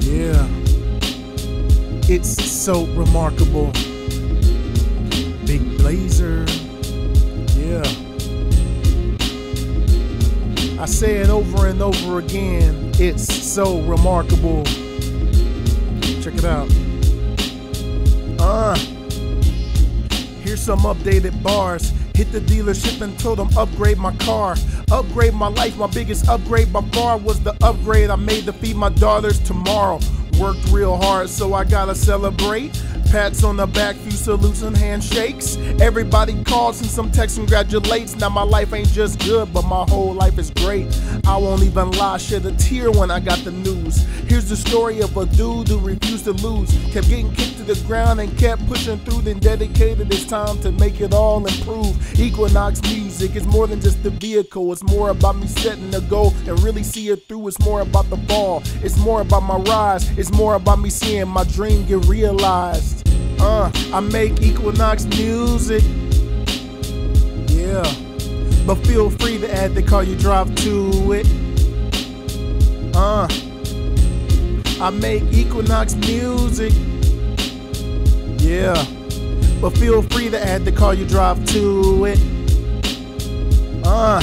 Yeah. It's so remarkable. Big blazer. Yeah. I say it over and over again. It's so remarkable. Check it out. Uh. Here's some updated bars. Hit the dealership and told them upgrade my car. Upgrade my life. My biggest upgrade by far was the upgrade I made to feed my daughters tomorrow. Worked real hard, so I gotta celebrate. Pats on the back, few salutes and handshakes. Everybody calls and some text congratulates. Now my life ain't just good, but my whole life is great. I won't even lie, shed a tear when I got the news. Here's the story of a dude who refused to lose. Kept getting kicked to the ground and kept pushing through, then dedicated his time to make it all improve. Equinox music is more than just the vehicle, it's more about me setting a goal and really see it through. It's more about the fall, it's more about my rise, it's more about me seeing my dream get realized. Uh, I make Equinox music. Yeah. But feel free to add the car you drive to it. Uh. I make Equinox music. Yeah. But feel free to add the car you drive to it. Uh.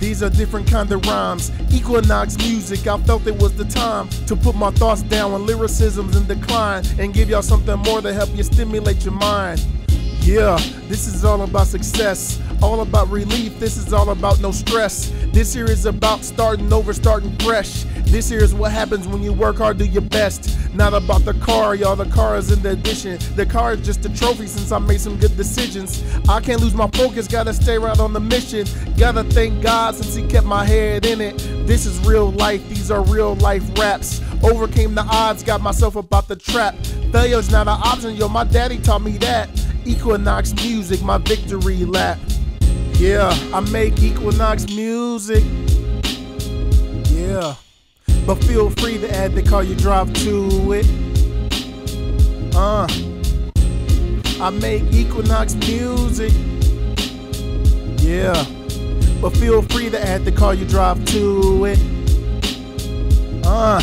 These are different kind of rhymes. Equinox music, I felt it was the time to put my thoughts down when lyricism's in decline and give y'all something more to help you stimulate your mind. Yeah, this is all about success, all about relief. This is all about no stress. This here is about starting over, starting fresh. This here is what happens when you work hard, do your best. Not about the car, y'all. The car is in the addition. The car is just a trophy since I made some good decisions. I can't lose my focus, gotta stay right on the mission. Gotta thank God since He kept my head in it. This is real life, these are real life raps. Overcame the odds, got myself about the trap. Failure's not an option, yo. My daddy taught me that. Equinox music, my victory lap. Yeah, I make Equinox music. Yeah. But feel free to add the car you drive to it. Uh. I make Equinox music. Yeah. But feel free to add the car you drive to it. Uh.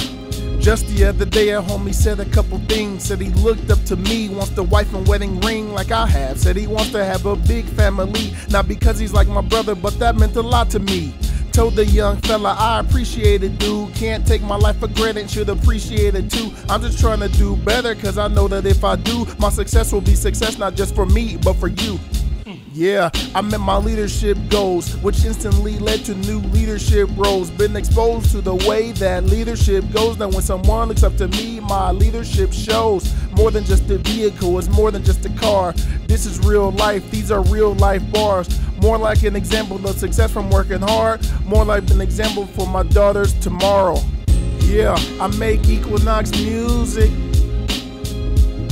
Just the other day, a homie said a couple things. Said he looked up to me, wants the wife and wedding ring like I have. Said he wants to have a big family, not because he's like my brother, but that meant a lot to me. Told the young fella I appreciate it, dude. Can't take my life for granted, should appreciate it too. I'm just trying to do better, cause I know that if I do, my success will be success not just for me, but for you. Yeah, I met my leadership goals, which instantly led to new leadership roles. Been exposed to the way that leadership goes. Now, when someone looks up to me, my leadership shows more than just a vehicle, it's more than just a car. This is real life, these are real life bars. More like an example of success from working hard, more like an example for my daughters tomorrow. Yeah, I make Equinox music.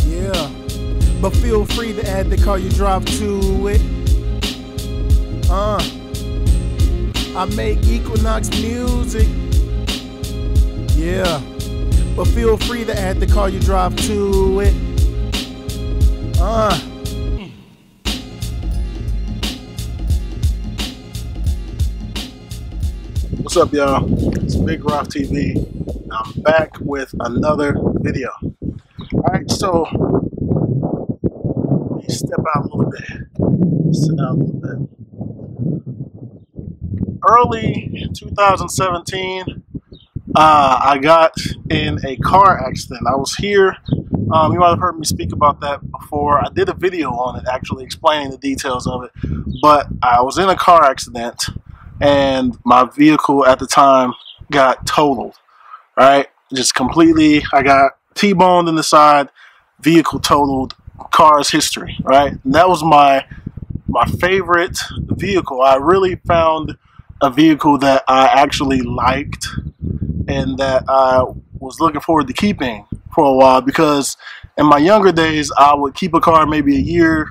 Yeah. But feel free to add the car you drive to it. Uh, I make Equinox music. Yeah. But feel free to add the car you drive to it. Uh. What's up, y'all? It's Big Raf TV. I'm back with another video. Alright, so let me step out a little bit, sit down a little bit. Early 2017, uh, I got in a car accident. I was here. Um, you might have heard me speak about that before. I did a video on it, actually explaining the details of it. But I was in a car accident, and my vehicle at the time got totaled. Right, just completely. I got T-boned in the side, vehicle totaled, car's history. Right, and that was my my favorite vehicle. I really found a vehicle that I actually liked and that I was looking forward to keeping for a while because in my younger days I would keep a car maybe a year,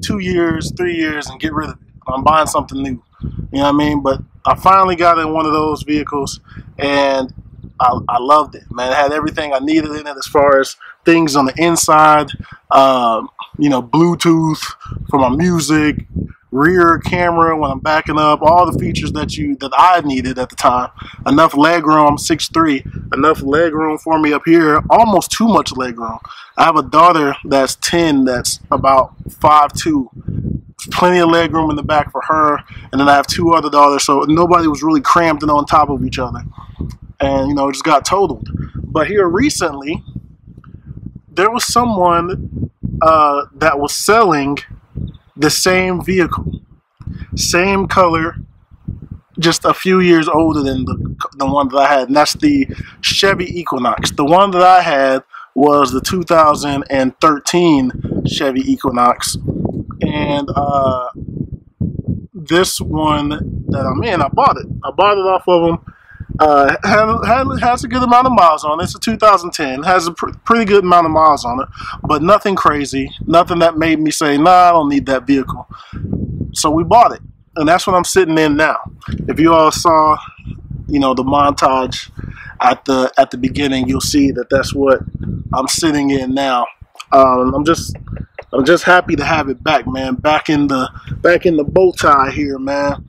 two years, three years and get rid of it. I'm buying something new. You know what I mean? But I finally got in one of those vehicles and I, I loved it, man. It had everything I needed in it as far as things on the inside, um, you know, Bluetooth for my music, rear camera when I'm backing up, all the features that you that I needed at the time. Enough leg room, I'm 6'3", enough leg room for me up here, almost too much leg room. I have a daughter that's 10 that's about 5'2", plenty of leg room in the back for her, and then I have two other daughters, so nobody was really cramped and on top of each other. And, you know, it just got totaled. But here recently, there was someone uh, that was selling the same vehicle, same color, just a few years older than the, the one that I had, and that's the Chevy Equinox. The one that I had was the 2013 Chevy Equinox, and uh, this one that I'm in, I bought it. I bought it off of them uh, has, has a good amount of miles on it. It's a 2010. Has a pr pretty good amount of miles on it, but nothing crazy. Nothing that made me say, nah, I don't need that vehicle. So we bought it. And that's what I'm sitting in now. If you all saw, you know, the montage at the at the beginning, you'll see that that's what I'm sitting in now. Um, I'm just I'm just happy to have it back, man. Back in the back in the bow tie here, man.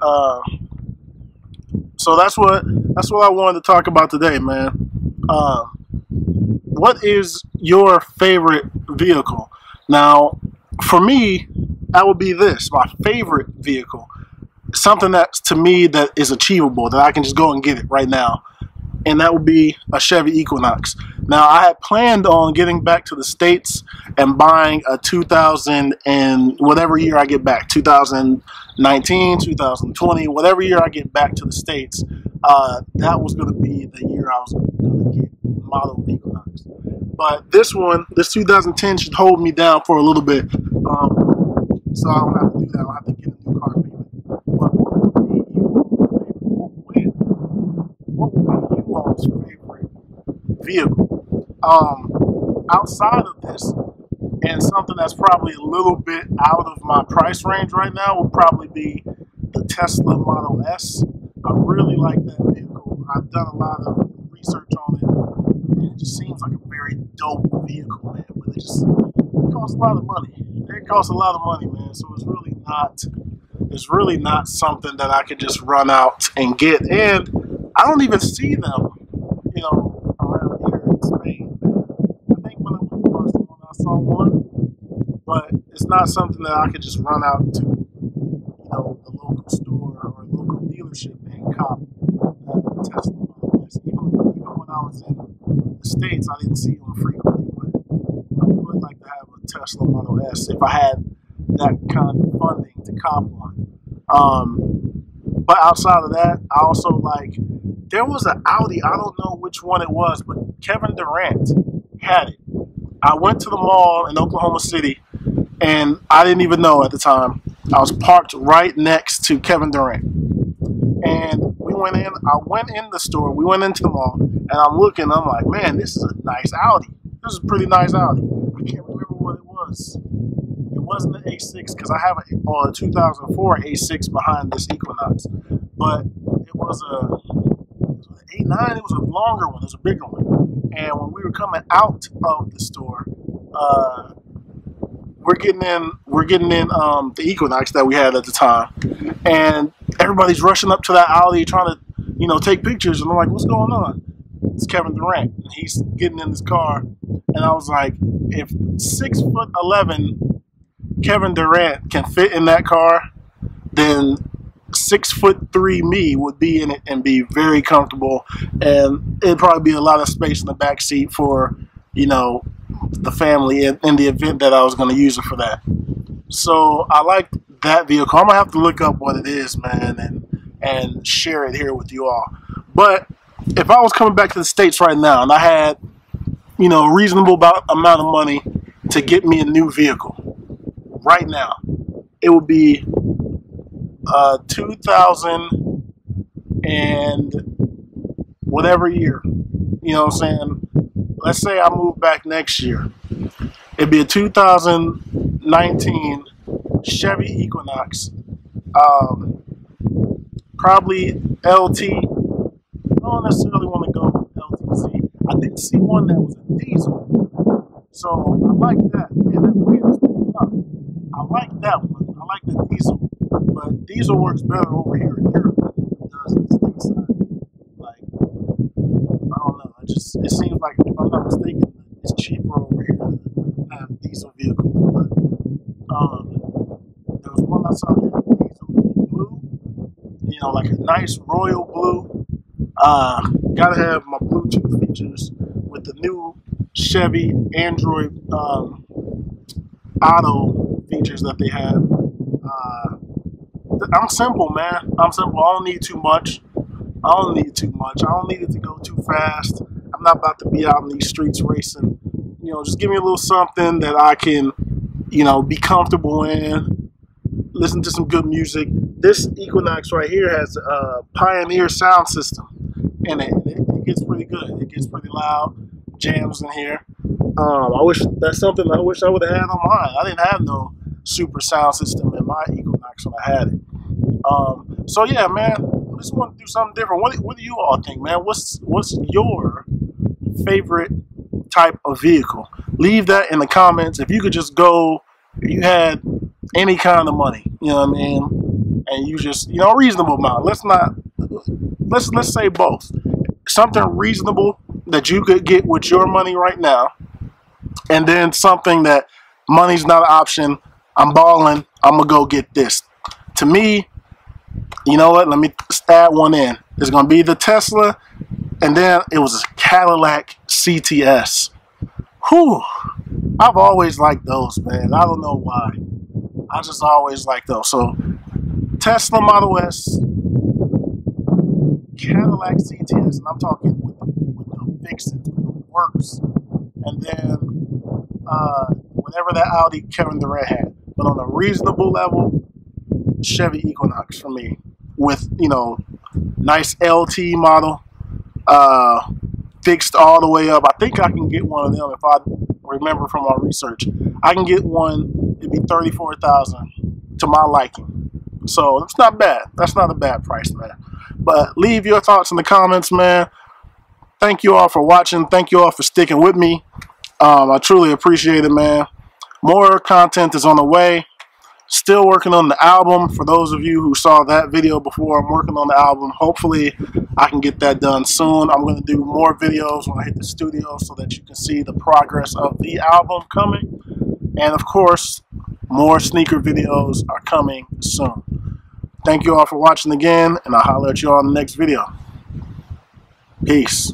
Uh, so that's what that's what I wanted to talk about today, man. Uh, what is your favorite vehicle? Now, for me, that would be this my favorite vehicle. Something that's to me that is achievable that I can just go and get it right now and that would be a Chevy Equinox. Now, I had planned on getting back to the States and buying a 2000 and whatever year I get back, 2019, 2020, whatever year I get back to the States, uh, that was going to be the year I was going to get model Equinox. But this one, this 2010 should hold me down for a little bit. Um, so I don't have to do that. I don't have to get a new car. But what would be favorite vehicle? Um, outside of this, and something that's probably a little bit out of my price range right now would probably be the Tesla Model S. I really like that vehicle. I've done a lot of research on it, and it just seems like a very dope vehicle, man. But it just it costs a lot of money. It costs a lot of money, man. So it's really not it's really not something that I could just run out and get. And I don't even see them, you know, around here in Spain. I think when I went to But it's not something that I could just run out to, you know, the local store or local dealership and cop uh, Tesla Even, even when I was in the States, I didn't see them frequently, but I would like to have a Tesla Model S if I had that kind of funding to cop one. Um, but outside of that, I also like there was an Audi. I don't know which one it was, but Kevin Durant had it. I went to the mall in Oklahoma City, and I didn't even know at the time. I was parked right next to Kevin Durant, and we went in. I went in the store. We went into the mall, and I'm looking. I'm like, man, this is a nice Audi. This is a pretty nice Audi. I can't remember what it was. It wasn't an A6 because I have a, a 2004 A6 behind this Equinox, but it was a A9. It was a longer one. It was a bigger one. And when we were coming out of the store, uh, we're getting in. We're getting in um, the Equinox that we had at the time, and everybody's rushing up to that alley trying to, you know, take pictures. And I'm like, "What's going on?" It's Kevin Durant. And he's getting in his car, and I was like, "If six foot eleven Kevin Durant can fit in that car, then six foot three me would be in it and be very comfortable, and it'd probably be a lot of space in the back seat for you know the family in, in the event that I was going to use it for that. So I like that vehicle. I'm gonna have to look up what it is, man, and and share it here with you all. But if I was coming back to the states right now and I had you know a reasonable about amount of money to get me a new vehicle right now, it would be uh, 2000 and whatever year. You know what I'm saying? Let's say I move back next year. It'd be a 2019 Chevy Equinox. Um, probably LT. I don't necessarily want to go LTZ. I did see one that was a diesel. So I like that. Yeah, that up. I like that one. I like the diesel, but diesel works better over here in Europe than it does in the stateside. Like, I don't know. It just it seems like if I'm not mistaken, it's cheaper over here to have diesel vehicles. But um, there was one I saw that diesel blue, you know, like a nice royal blue. Uh, gotta have my Bluetooth features with the new Chevy Android um, Auto features that they have. Uh, I'm simple, man. I'm simple. I don't need too much. I don't need too much. I don't need it to go too fast. I'm not about to be out in these streets racing. You know, just give me a little something that I can, you know, be comfortable in. Listen to some good music. This Equinox right here has a Pioneer sound system in it. It, gets pretty good. It gets pretty loud. Jams in here. Um, I wish that's something I wish I would have had on mine. I didn't have no super sound system in my Equinox when I had it. Um, so yeah, man, I just want to do something different. What, what do you all think, man? What's what's your favorite type of vehicle? Leave that in the comments. If you could just go, you had any kind of money, you know what I mean, and you just you know a reasonable amount. Let's not let's let's say both. Something reasonable that you could get with your money right now, and then something that money's not an option. I'm balling. I'm gonna go get this. To me, you know what? Let me add one in. It's gonna be the Tesla, and then it was a Cadillac CTS. Whew. I've always liked those, man. I don't know why. I just always like those. So Tesla Model S, Cadillac CTS, and I'm talking with the, with the fixings, with the works, and then uh, whatever that Audi Kevin Durant had. But on a reasonable level, Chevy Equinox for me, with you know, nice LT model, uh, fixed all the way up. I think I can get one of them if I remember from our research. I can get one. It'd be thirty four thousand to my liking. So it's not bad. That's not a bad price, man. But leave your thoughts in the comments, man. Thank you all for watching. Thank you all for sticking with me. Um, I truly appreciate it, man. More content is on the way. Still working on the album. For those of you who saw that video before, I'm working on the album. Hopefully, I can get that done soon. I'm going to do more videos when I hit the studio so that you can see the progress of the album coming. And of course, more sneaker videos are coming soon. Thank you all for watching again, and I'll holler at you all in the next video. Peace.